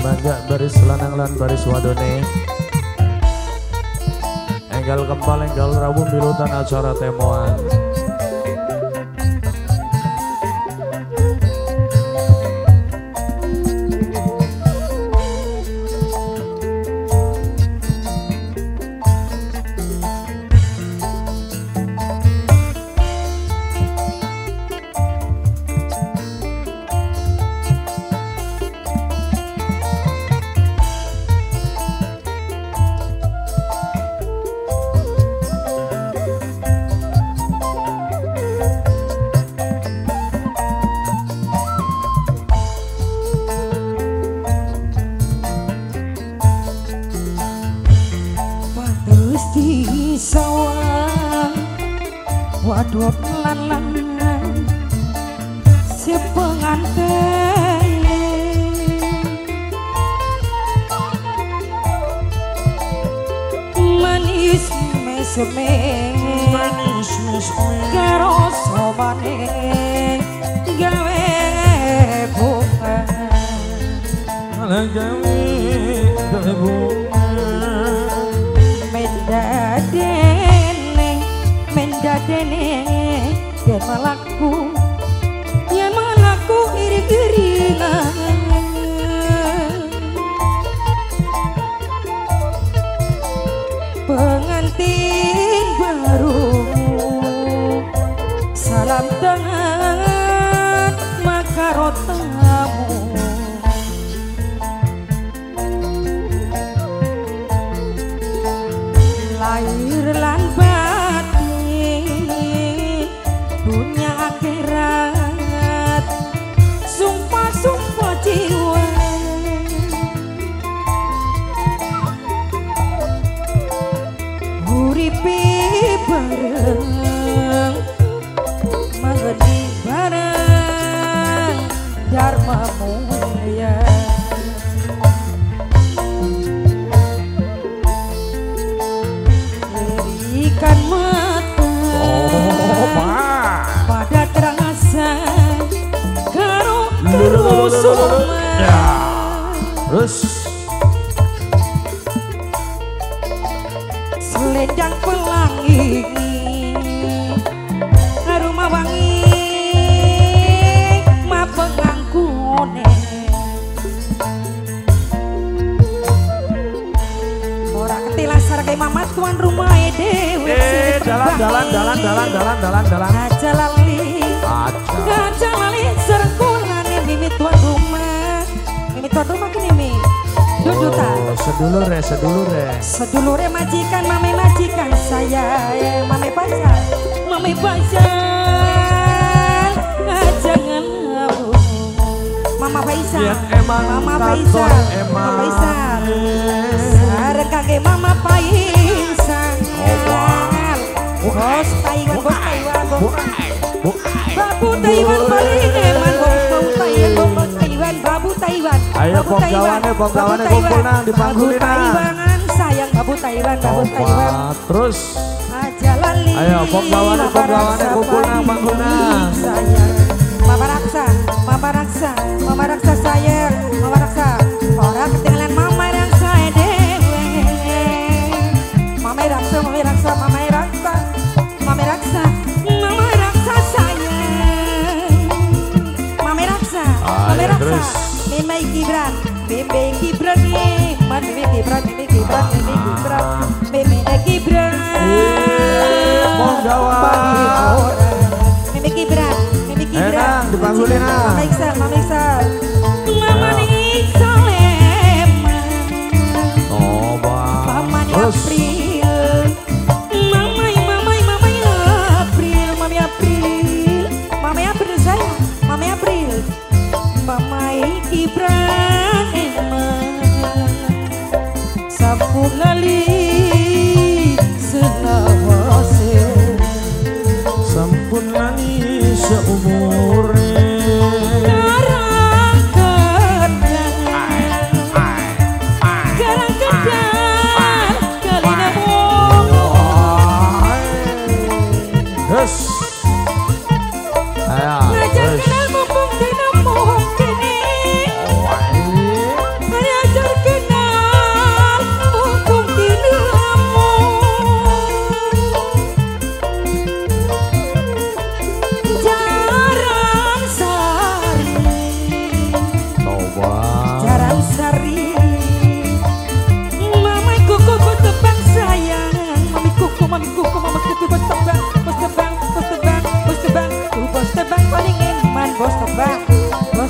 Sumanjak baris lanang lan baris wadone. Enggal kempal enggal rabu milutan acara temuan Waduh lalang Si pengantin Manis mesme Manis mesme Karo sobane Gawe Malah gawe gawe yen malaku yen malaku iring-iringan pengantin baru. Salam tangan makarotamu. Lahir lan mulia Berikan mata Oh pada karo terus Ya. Terus kayak mamat tuan rumah dewe Eh jalan jalan jalan jalan jalan jalan jalan. Aja lali. Aja lali serkulane mimit tuan rumah. Mimit tuan rumah kini mi Dudutan Oh sedulur ya sedulur ya. Sedulure majikan, mame majikan saya eh, Mame pacar, mame pacar Jangan Mama Faisal. Mama Faisal. Mama Faisal Kakek Mama Faisal Bos Taiwan, bos Taiwan, bos Babu Taiwan paling eman bos bos Taiwan, bos bos Taiwan, babu Taiwan. Ayo, Taiwan, gawane, babu gawane, kumpul nang, nang. Taiwanan sayang. Babu Taiwan, babu Taiwan. Terus. Ayo, pok gawane, pok gawane, kumpul nang, paling sayang Mama Raksa, Mama Raksa, Mama Raksa sayang Gibran nih Man Meme Gibran, Meme Gibran, Meme Gibran Meme Gibran Mau jawab. Meme Gibran, Meme Gibran Enang, dipanggulin, ah. Mama Iksal, Mama Iksal Mama Iksal Oh Mama Terus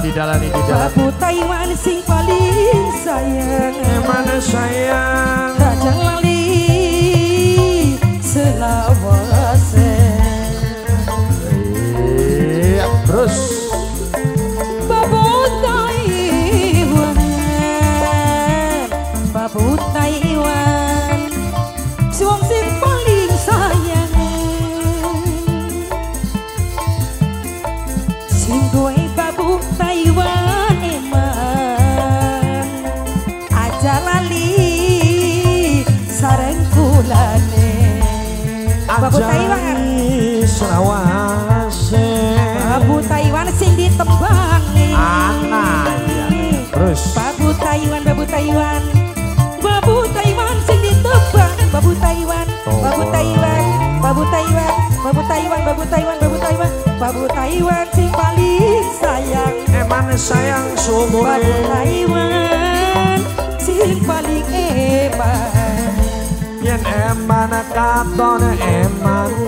Dijalani dijalani. Babu Taiwan sing paling sayang. Eman sayang Babu Taiwan Selawase Babu Taiwan sing ditembangi Anak ya. Terus Babu Taiwan, Babu Taiwan Babu Taiwan sing ditebang Babu Taiwan, Babu Taiwan Babu Taiwan, Babu Taiwan, Babu Taiwan, Babu Taiwan Babu Taiwan sing paling sayang Eman sayang Babu sumure Taiwan sing paling Yen eman katon eman Lirikan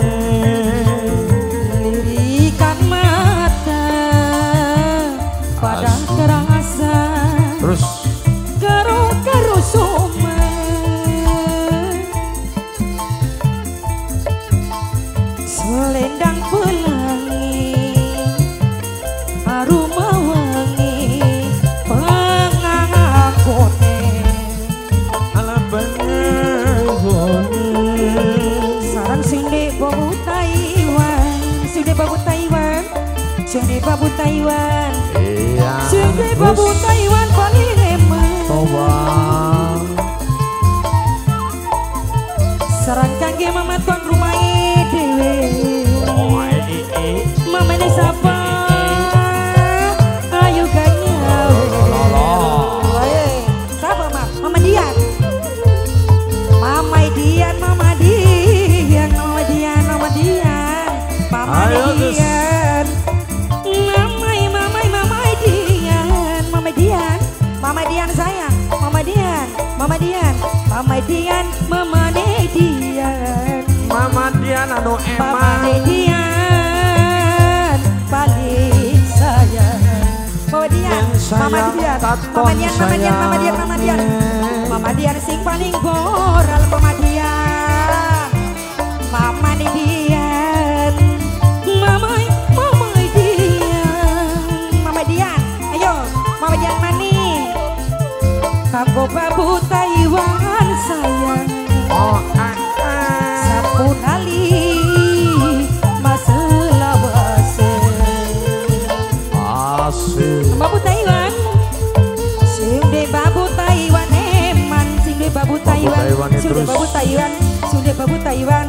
de babu Taiwan Iya de babu Taiwan paling eman Toba sarang kangge mama tuan rumah dewe Mama ini siapa? Ayo ganya. Siapa mama? Mama Dian. Mama Dian, Mama Mama Dian, Mama Dian, Mama Dian, Mama Dian, Mama Dian Mama Dian sing paling boral Mama Dian Mama Dian Taiwan Taiwan Sing de terus. babu Taiwan de babu Taiwan.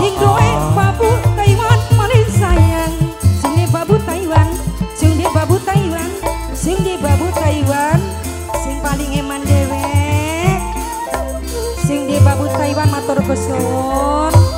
Sing Ah, doe ah. babu Taiwan paling sayang. Sing de babu Taiwan Sing de babu Taiwan. Sing de babu Taiwan Sing paling eman dewek Sing di babu Taiwan matur kesun